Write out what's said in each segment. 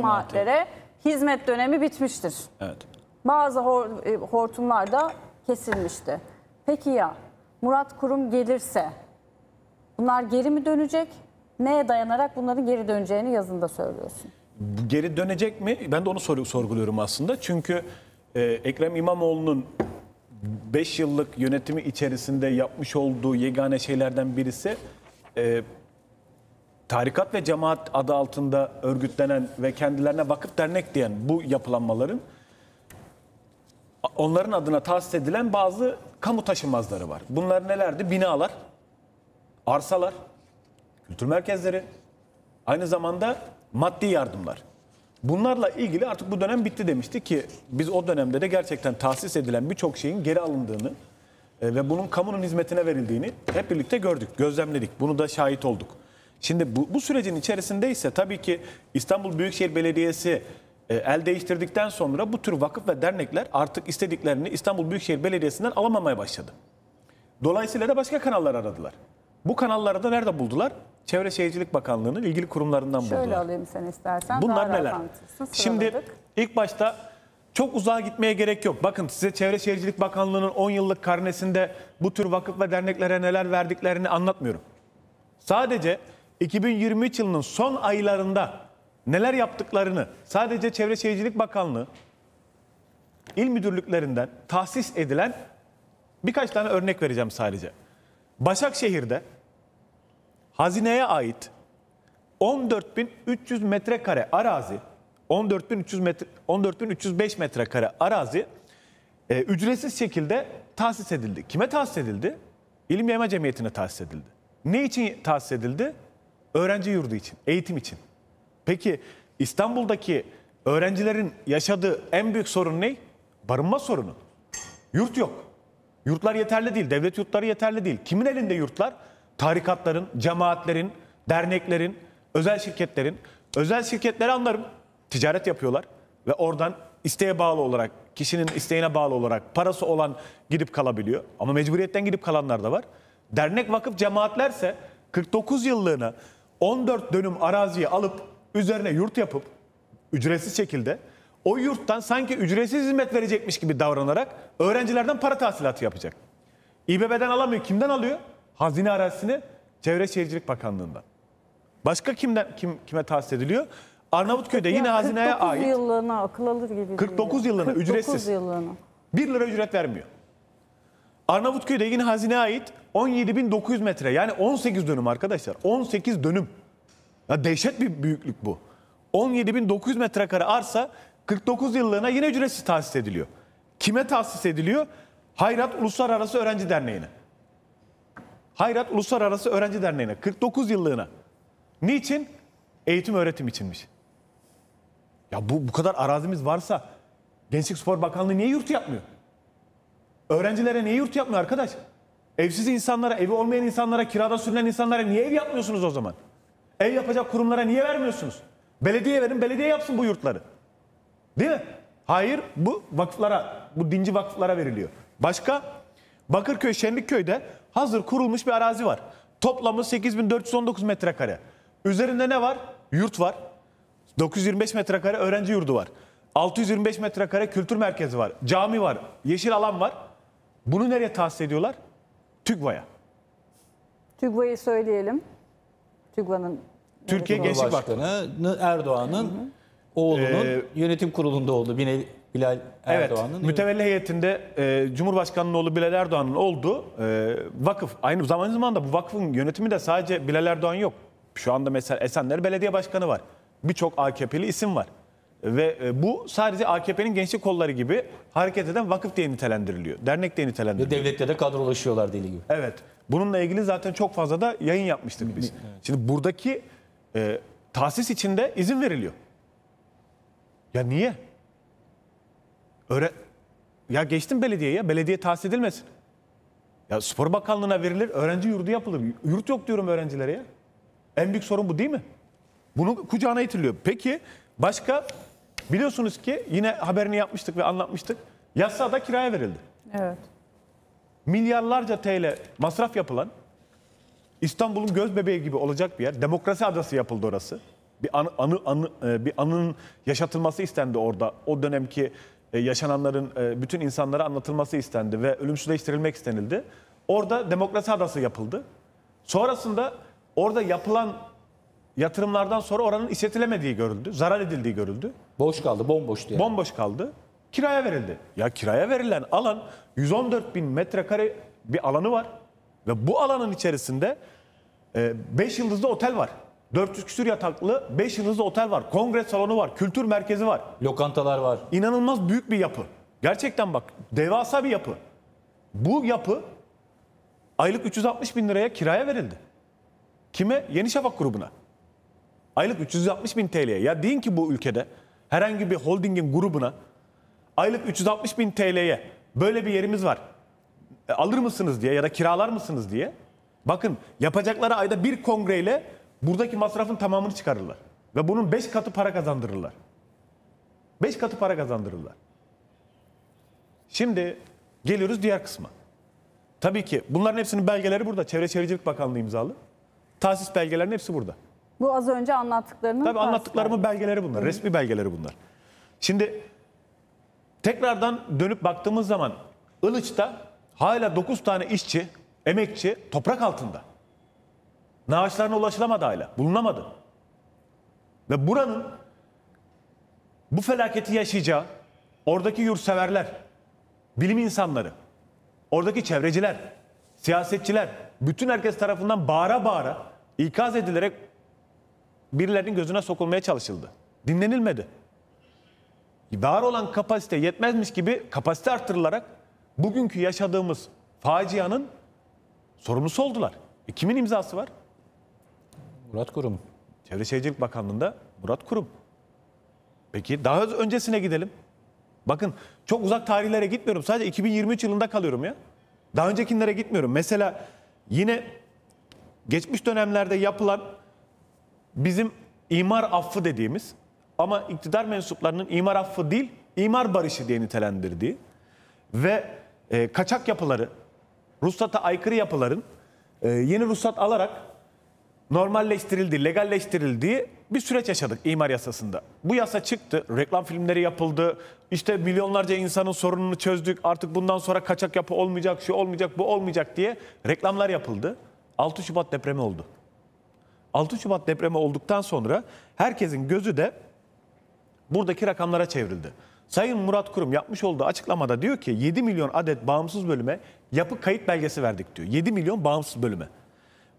cemaatlere hizmet dönemi bitmiştir. Evet. Bazı hor- e, hortumlar da kesilmişti. Peki ya Murat Kurum gelirse bunlar geri mi dönecek? Neye dayanarak bunların geri döneceğini yazında söylüyorsun. Geri dönecek mi? Ben de onu soru, sorguluyorum aslında. Çünkü e, Ekrem İmamoğlu'nun 5 yıllık yönetimi içerisinde yapmış olduğu yegane şeylerden birisi e, tarikat ve cemaat adı altında örgütlenen ve kendilerine vakıf dernek diyen bu yapılanmaların onların adına tahsis edilen bazı kamu taşınmazları var. Bunlar nelerdi? Binalar, arsalar, kültür merkezleri, Aynı zamanda maddi yardımlar. Bunlarla ilgili artık bu dönem bitti demişti ki biz o dönemde de gerçekten tahsis edilen birçok şeyin geri alındığını e, ve bunun kamunun hizmetine verildiğini hep birlikte gördük, gözlemledik. Bunu da şahit olduk. Şimdi bu, bu sürecin içerisinde ise tabii ki İstanbul Büyükşehir Belediyesi e, el değiştirdikten sonra bu tür vakıf ve dernekler artık istediklerini İstanbul Büyükşehir Belediyesi'nden alamamaya başladı. Dolayısıyla da başka kanallar aradılar. Bu kanalları da nerede buldular? Çevre Şehircilik Bakanlığı'nın ilgili kurumlarından buldular. Şöyle alayım seni istersen. Bunlar neler? Şimdi ilk başta çok uzağa gitmeye gerek yok. Bakın size Çevre Şehircilik Bakanlığı'nın 10 yıllık karnesinde bu tür vakıf ve derneklere neler verdiklerini anlatmıyorum. Sadece 2023 yılının son aylarında neler yaptıklarını sadece Çevre Şehircilik Bakanlığı il müdürlüklerinden tahsis edilen birkaç tane örnek vereceğim sadece. Başakşehir'de hazineye ait 14.300 metrekare arazi, 14.300 metre, 14.305 metrekare arazi e, ücretsiz şekilde tahsis edildi. Kime tahsis edildi? İlim Yayma Cemiyeti'ne tahsis edildi. Ne için tahsis edildi? Öğrenci yurdu için, eğitim için. Peki İstanbul'daki öğrencilerin yaşadığı en büyük sorun ne? Barınma sorunu. Yurt yok. Yurtlar yeterli değil. Devlet yurtları yeterli değil. Kimin elinde yurtlar? Tarikatların, cemaatlerin, derneklerin, özel şirketlerin. Özel şirketleri anlarım. Ticaret yapıyorlar ve oradan isteğe bağlı olarak, kişinin isteğine bağlı olarak parası olan gidip kalabiliyor. Ama mecburiyetten gidip kalanlar da var. Dernek, vakıf, cemaatlerse 49 yıllığına 14 dönüm araziyi alıp üzerine yurt yapıp ücretsiz şekilde o yurttan sanki ücretsiz hizmet verecekmiş gibi davranarak öğrencilerden para tahsilatı yapacak. İBB'den alamıyor. Kimden alıyor? Hazine arazisini Çevre Şehircilik Bakanlığı'ndan. Başka kimden kim kime tahsis ediliyor? Arnavutköy'de yine Ya hazineye 49 ait yıllığına akıl alır gibi. 49 değil. yıllığına, 49 ücretsiz. yıllığına. 1 lira ücret vermiyor. Arnavutköy'de yine hazineye ait 17.900 metre yani 18 dönüm arkadaşlar. 18 dönüm. Ya dehşet bir büyüklük bu. 17.900 metrekare arsa 49 yıllığına yine ücretsiz tahsis ediliyor. Kime tahsis ediliyor? Hayrat Uluslararası Öğrenci Derneği'ne. Hayrat Uluslararası Öğrenci Derneği'ne 49 yıllığına. Niçin? Eğitim öğretim içinmiş. Ya bu, bu kadar arazimiz varsa Gençlik Spor Bakanlığı niye yurt yapmıyor? Öğrencilere niye yurt yapmıyor arkadaş? Evsiz insanlara, evi olmayan insanlara, kirada sürülen insanlara niye ev yapmıyorsunuz o zaman? Ev yapacak kurumlara niye vermiyorsunuz? Belediye verin, belediye yapsın bu yurtları. Değil mi? Hayır, bu vakıflara, bu dinci vakıflara veriliyor. Başka? Bakırköy, Şenlikköy'de hazır kurulmuş bir arazi var. Toplamı 8419 metrekare. Üzerinde ne var? Yurt var. 925 metrekare öğrenci yurdu var. 625 metrekare kültür merkezi var. Cami var. Yeşil alan var. Bunu nereye tahsis ediyorlar? TÜGVA'ya. TÜGVA'yı söyleyelim. TÜGVA'nın Türkiye Gençlik. Cumhurbaşkanı Erdoğan'ın oğlunun Ee, yönetim kurulunda olduğu Bilal, Bilal Evet, Erdoğan'ın mütevelli heyetinde e, Cumhurbaşkanı'nın oğlu Bilal Erdoğan'ın olduğu e, vakıf. Aynı zaman zamanda bu vakfın yönetimi de sadece Bilal Erdoğan yok. Şu anda mesela Esenler Belediye Başkanı var. Birçok AKP'li isim var. Ve e, bu sadece AKP'nin gençlik kolları gibi hareket eden vakıf diye nitelendiriliyor. Dernek diye ve nitelendiriliyor. devlette de kadrolaşıyorlar deli gibi. Evet. Bununla ilgili zaten çok fazla da yayın yapmıştık biz. Şimdi buradaki e, tahsis içinde izin veriliyor. Ya niye? Öyle ya geçtim belediyeye. Belediye tahsis edilmesin. Ya spor bakanlığına verilir, öğrenci yurdu yapılır. Yurt yok diyorum öğrencilere ya. En büyük sorun bu değil mi? Bunu kucağına itiliyor. Peki başka biliyorsunuz ki yine haberini yapmıştık ve anlatmıştık. Yassıada kiraya verildi Evet. milyarlarca TL masraf yapılan İstanbul'un göz bebeği gibi olacak bir yer. Demokrasi adası yapıldı orası. Bir anı, anı, anı e, bir anının yaşatılması istendi orada. O dönemki e, yaşananların e, bütün insanlara anlatılması istendi ve ölümsüzleştirilmek istenildi. Orada demokrasi adası yapıldı. Sonrasında orada yapılan yatırımlardan sonra oranın işletilemediği görüldü. Zarar edildiği görüldü. Boş kaldı, bomboştu yani. Bomboş kaldı. Kiraya verildi. Ya kiraya verilen alan 114 bin metrekare bir alanı var. Ve bu alanın içerisinde 5 yıldızlı otel var. 400 küsur yataklı 5 yıldızlı otel var. Kongre salonu var. Kültür merkezi var. Lokantalar var. İnanılmaz büyük bir yapı. Gerçekten bak devasa bir yapı. Bu yapı aylık 360 bin liraya kiraya verildi. Kime? Yeni Şafak grubuna. Aylık 360 bin TL'ye. Ya deyin ki bu ülkede herhangi bir holdingin grubuna aylık 360 bin TL'ye böyle bir yerimiz var. E, alır mısınız diye ya da kiralar mısınız diye. Bakın yapacakları ayda bir kongreyle buradaki masrafın tamamını çıkarırlar. Ve bunun 5 katı para kazandırırlar. 5 katı para kazandırırlar. Şimdi geliyoruz diğer kısma. Tabii ki bunların hepsinin belgeleri burada. Çevre Şehircilik Bakanlığı imzalı. Tahsis belgelerinin hepsi burada. Bu az önce anlattıklarının Tabii anlattıklarımın belgeleri bunlar. Resmi belgeleri bunlar. Şimdi tekrardan dönüp baktığımız zaman Ilıç'ta hala 9 tane işçi, emekçi toprak altında. Naaşlarına ulaşılamadı hala. Bulunamadı. Ve buranın bu felaketi yaşayacağı oradaki yurtseverler, bilim insanları, oradaki çevreciler, siyasetçiler, bütün herkes tarafından bağıra bağıra ikaz edilerek birilerinin gözüne sokulmaya çalışıldı. Dinlenilmedi. Var olan kapasite yetmezmiş gibi kapasite arttırılarak bugünkü yaşadığımız facianın sorumlusu oldular. E kimin imzası var? Murat Kurum. Çevre Şehircilik Bakanlığı'nda Murat Kurum. Peki daha öncesine gidelim. Bakın çok uzak tarihlere gitmiyorum. Sadece 2023 yılında kalıyorum ya. Daha öncekilere gitmiyorum. Mesela yine geçmiş dönemlerde yapılan bizim imar affı dediğimiz ama iktidar mensuplarının imar affı değil, imar barışı diye nitelendirdiği ve e, kaçak yapıları, ruhsata aykırı yapıların e, yeni ruhsat alarak normalleştirildiği, legalleştirildiği bir süreç yaşadık imar yasasında. Bu yasa çıktı, reklam filmleri yapıldı, işte milyonlarca insanın sorununu çözdük, artık bundan sonra kaçak yapı olmayacak, şu olmayacak, bu olmayacak diye reklamlar yapıldı. 6 Şubat depremi oldu. 6 Şubat depremi olduktan sonra herkesin gözü de buradaki rakamlara çevrildi. Sayın Murat Kurum yapmış olduğu açıklamada diyor ki 7 milyon adet bağımsız bölüme yapı kayıt belgesi verdik diyor. 7 milyon bağımsız bölüme.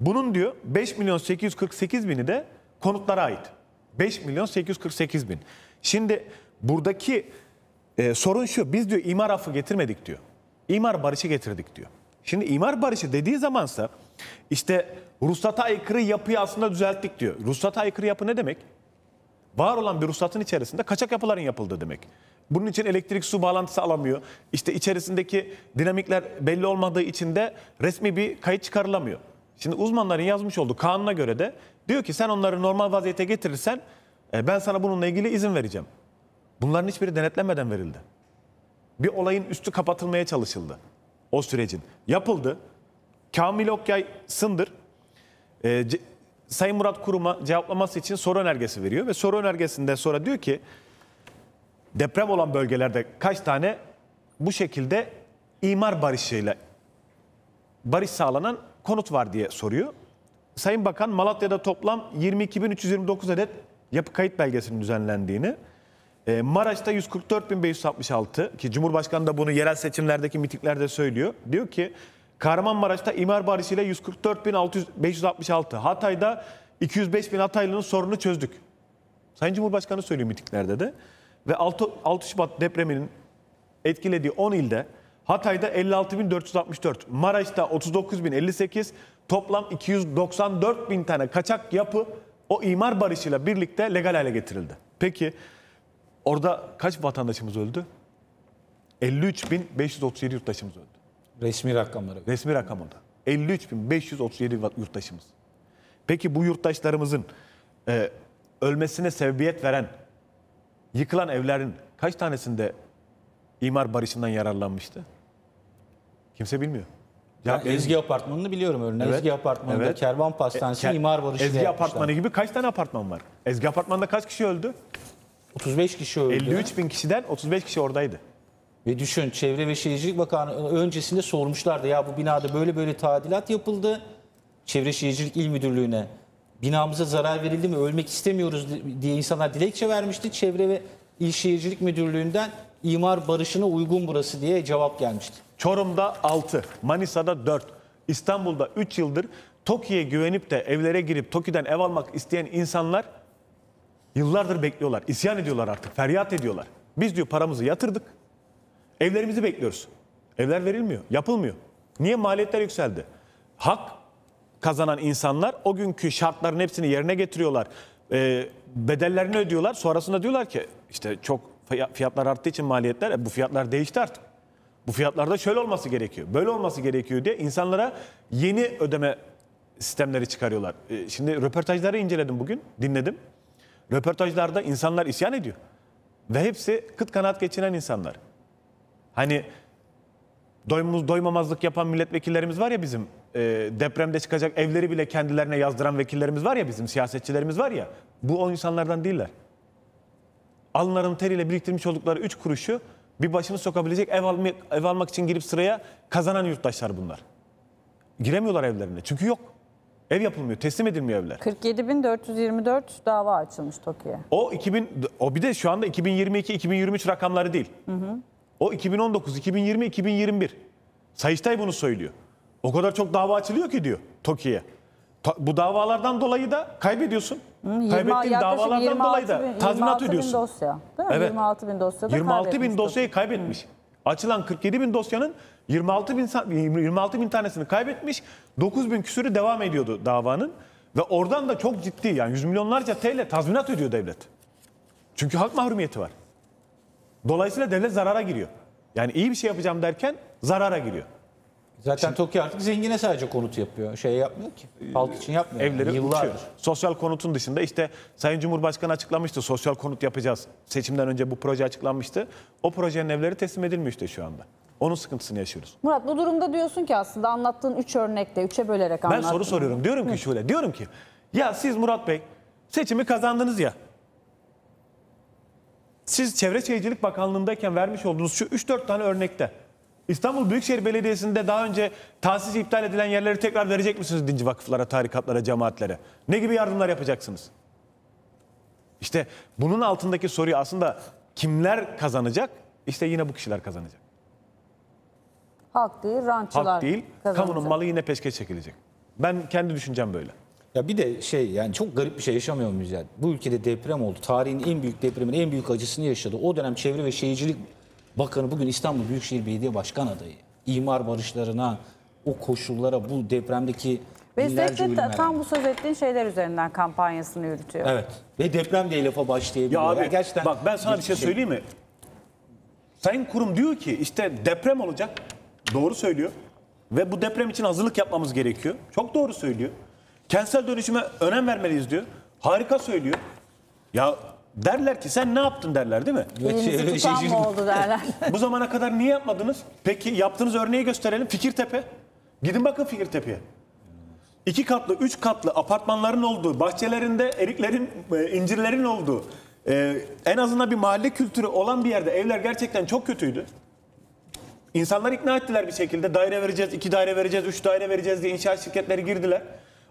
Bunun diyor 5 milyon 848 bini de konutlara ait. 5 milyon 848 bin. Şimdi buradaki e, sorun şu biz diyor imar affı getirmedik diyor. İmar barışı getirdik diyor. Şimdi imar barışı dediği zamansa işte ruhsata aykırı yapıyı aslında düzelttik diyor. Ruhsata aykırı yapı ne demek? Var olan bir ruhsatın içerisinde kaçak yapıların yapıldığı demek. Bunun için elektrik su bağlantısı alamıyor. İşte içerisindeki dinamikler belli olmadığı için de resmi bir kayıt çıkarılamıyor. Şimdi uzmanların yazmış olduğu kanuna göre de diyor ki sen onları normal vaziyete getirirsen e, ben sana bununla ilgili izin vereceğim. Bunların hiçbiri denetlenmeden verildi. Bir olayın üstü kapatılmaya çalışıldı. O sürecin. Yapıldı. Kamil Okyay Sındır e, Sayın Murat Kurum'a cevaplaması için soru önergesi veriyor ve soru önergesinde sonra diyor ki deprem olan bölgelerde kaç tane bu şekilde imar barışıyla barış sağlanan konut var diye soruyor. Sayın Bakan Malatya'da toplam 22.329 adet yapı kayıt belgesinin düzenlendiğini, e, Maraş'ta 144.566 ki Cumhurbaşkanı da bunu yerel seçimlerdeki mitinglerde söylüyor. Diyor ki Kahramanmaraş'ta imar barışıyla 144.566, Hatay'da 205.000 Hataylı'nın sorununu çözdük. Sayın Cumhurbaşkanı söylüyor mitinglerde de. Ve 6, 6 Şubat depreminin etkilediği 10 ilde Hatay'da 56.464, Maraş'ta 39.058, toplam 294.000 tane kaçak yapı o imar barışıyla birlikte legal hale getirildi. Peki orada kaç vatandaşımız öldü? 53.537 yurttaşımız öldü. Resmi rakamlara. göre. Resmi rakamında. 53.537 yurttaşımız. Peki bu yurttaşlarımızın e, ölmesine sebebiyet veren, yıkılan evlerin kaç tanesinde imar barışından yararlanmıştı? Kimse bilmiyor. Ya Ben Ezgi Apartmanı'nı biliyorum örneğin. Evet, Ezgi Apartmanı'nda evet. Kervan Pastanesi Ke- imar barışı Ezgi yapmışlar. Apartmanı gibi kaç tane apartman var? Ezgi Apartman'da kaç kişi öldü? 35 kişi öldü. 53 bin kişiden 35 kişi oradaydı. Ve düşün Çevre ve Şehircilik Bakanı öncesinde sormuşlardı ya bu binada böyle böyle tadilat yapıldı. Çevre Şehircilik İl Müdürlüğü'ne binamıza zarar verildi mi ölmek istemiyoruz diye insanlar dilekçe vermişti. Çevre ve İl Şehircilik Müdürlüğü'nden imar barışına uygun burası diye cevap gelmişti. Çorum'da 6, Manisa'da 4, İstanbul'da 3 yıldır TOKİ'ye güvenip de evlere girip TOKİ'den ev almak isteyen insanlar yıllardır bekliyorlar. İsyan ediyorlar artık, feryat ediyorlar. Biz diyor paramızı yatırdık, evlerimizi bekliyoruz. Evler verilmiyor, yapılmıyor. Niye? Maliyetler yükseldi. Hak kazanan insanlar o günkü şartların hepsini yerine getiriyorlar. Ee, bedellerini ödüyorlar. Sonrasında diyorlar ki işte çok fiy- fiyatlar arttığı için maliyetler e, bu fiyatlar değişti artık. Bu fiyatlarda şöyle olması gerekiyor, böyle olması gerekiyor diye insanlara yeni ödeme sistemleri çıkarıyorlar. Ee, Şimdi röportajları inceledim bugün, dinledim. Röportajlarda insanlar isyan ediyor. Ve hepsi kıt kanaat geçinen insanlar. Hani doymuz, doymamazlık yapan milletvekillerimiz var ya bizim. e, depremde çıkacak evleri bile kendilerine yazdıran vekillerimiz var ya bizim, siyasetçilerimiz var ya. Bu o insanlardan değiller. Alınların teriyle biriktirmiş oldukları 3 kuruşu bir başını sokabilecek ev almak, ev almak için girip sıraya kazanan yurttaşlar bunlar. Giremiyorlar evlerine çünkü yok. Ev yapılmıyor, teslim edilmiyor evler. 47.424 dava açılmış TOKİ'ye. O 2000 o bir de şu anda 2022 2023 rakamları değil. O 2019, 2020, 2021. Sayıştay bunu söylüyor. O kadar çok dava açılıyor ki diyor TOKİ'ye. Ta- bu davalardan dolayı da kaybediyorsun. Kaybettiğin yaklaşık davalardan 26 dolayı da bin- tazminat 26 bin ödüyorsun. dosya. Değil mi? Evet. 26 bin dosyada 26 bin dosyayı kaybetmiş. Açılan 47 bin dosyanın 26 bin, sa- 26 bin tanesini kaybetmiş. 9 bin küsürü devam ediyordu davanın. Ve oradan da çok ciddi yani yüz milyonlarca TL tazminat ödüyor devlet. Çünkü halk mahrumiyeti var. Dolayısıyla devlet zarara giriyor. Yani iyi bir şey yapacağım derken zarara giriyor. Zaten TOKİ artık zengine sadece konut yapıyor. Şey yapmıyor ki. Halk için yapmıyor. Evleri Yıllardır. uçuyor. Sosyal konutun dışında işte Sayın Cumhurbaşkanı açıklamıştı. Sosyal konut yapacağız. Seçimden önce bu proje açıklanmıştı. O projenin evleri teslim edilmiyor işte şu anda. Onun sıkıntısını yaşıyoruz. Murat bu durumda diyorsun ki aslında anlattığın 3 örnekte 3'e bölerek Ben anlattın. soru soruyorum. Diyorum ki şöyle. Diyorum ki ya siz Murat Bey seçimi kazandınız ya. Siz Çevre Şehircilik Bakanlığı'ndayken vermiş olduğunuz şu 3-4 tane örnekte İstanbul Büyükşehir Belediyesi'nde daha önce tahsisi iptal edilen yerleri tekrar verecek misiniz dinci vakıflara, tarikatlara, cemaatlere? Ne gibi yardımlar yapacaksınız? İşte bunun altındaki soruyu aslında kimler kazanacak? İşte yine bu kişiler kazanacak. Halk değil, rantçılar Halk değil, kazanacak. kamunun malı yine peşkeş çekilecek. Ben kendi düşüncem böyle. Ya bir de şey yani çok garip bir şey yaşamıyor muyuz yani? Bu ülkede deprem oldu. Tarihin en büyük depremin en büyük acısını yaşadı. O dönem Çevre ve Şehircilik Bakanı bugün İstanbul Büyükşehir Belediye Başkan adayı. İmar barışlarına, o koşullara, bu depremdeki Ve binlerce sürekli ta- tam bu söz ettiğin şeyler üzerinden kampanyasını yürütüyor. Evet. Ve deprem diye lafa başlayabiliyor. Ya abi Yani gerçekten bak ben sana bir şey söyleyeyim mi? Sayın Kurum diyor ki işte deprem olacak. Doğru söylüyor. Ve bu deprem için hazırlık yapmamız gerekiyor. Çok doğru söylüyor. Kentsel dönüşüme önem vermeliyiz diyor. Harika söylüyor. Ya derler ki sen ne yaptın derler değil mi? Elinizi ve tutan Şehircilik- mı oldu derler. Bu zamana kadar niye yapmadınız? Peki yaptığınız örneği gösterelim. Fikirtepe. Gidin bakın Fikirtepe'ye. İki katlı, üç katlı apartmanların olduğu, bahçelerinde eriklerin, e, incirlerin olduğu, e, en azından bir mahalle kültürü olan bir yerde evler gerçekten çok kötüydü. İnsanlar ikna ettiler bir şekilde. Daire vereceğiz, iki daire vereceğiz, üç daire vereceğiz diye inşaat şirketleri girdiler.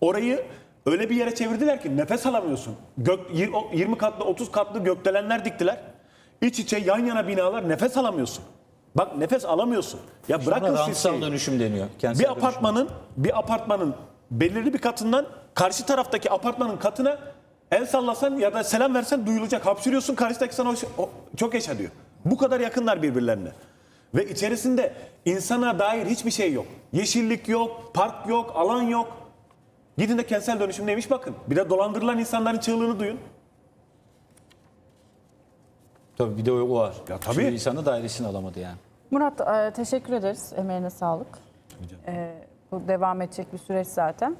Orayı öyle bir yere çevirdiler ki nefes alamıyorsun. Gök, yir- o 20 katlı, 30 katlı gökdelenler diktiler. İç içe yan yana binalar nefes alamıyorsun. Bak nefes alamıyorsun. Ya bırakın Buna siz dönüşüm deniyor. Kentsel Bir dönüşüm. apartmanın bir apartmanın belirli bir katından karşı taraftaki apartmanın katına el sallasan ya da selam versen duyulacak. Hapşırıyorsun karşıdaki sana hoş- o- çok yaşa diyor. Bu kadar yakınlar birbirlerine. Ve içerisinde insana dair hiçbir şey yok. Yeşillik yok, park yok, alan yok. Gidin de kentsel dönüşüm neymiş bakın. Bir de dolandırılan insanların çığlığını duyun. Tabii bir de o var. Ya tabii. Çünkü insanı dairesini alamadı yani. Murat e, teşekkür ederiz. Emeğine sağlık. E, bu devam edecek bir süreç zaten.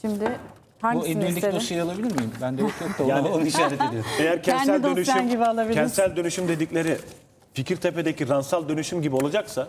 Şimdi Bu hangisini elindeki isterim? dosyayı alabilir miyim? Bende yok yok da onu, Yani- onu işaret ediyorum. Eğer Kendi kentsel dosyan dönüşüm, gibi alabilirsin. kentsel dönüşüm dedikleri Fikirtepe'deki ransal dönüşüm gibi olacaksa